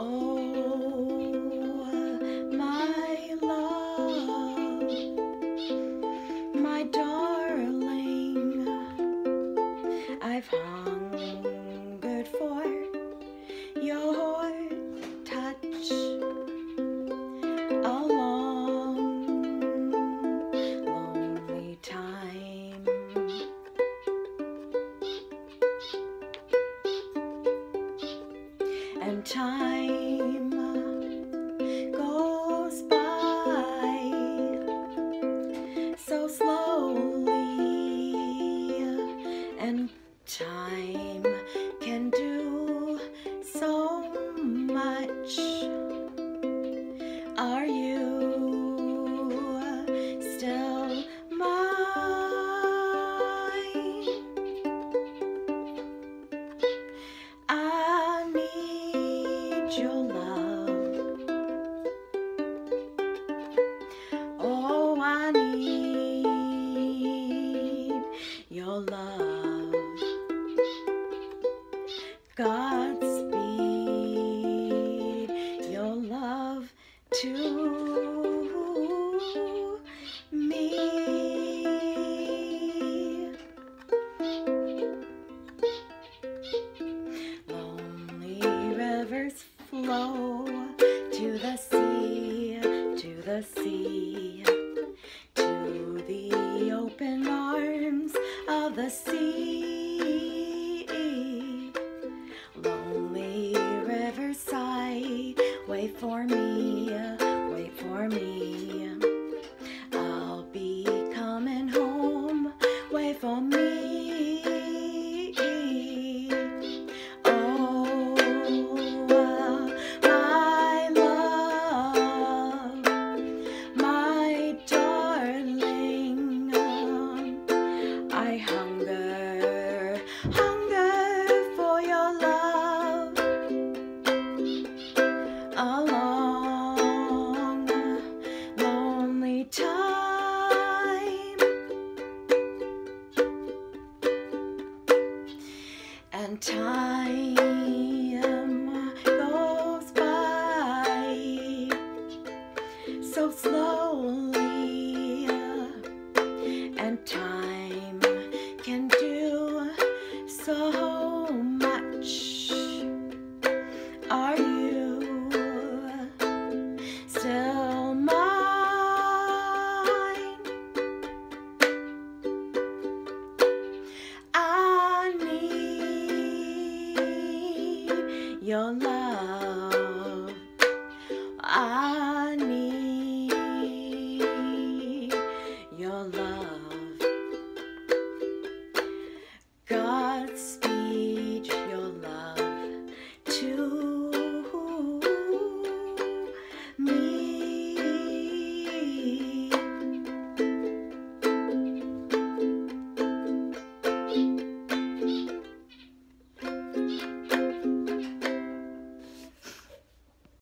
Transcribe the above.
Oh, my love, my darling, I've hungered for your And time goes by so slowly, and time your love. Oh, I need your love. Godspeed, your love to of the sea. Lonely riverside, wait for me, And time goes by. So slowly, your love. I need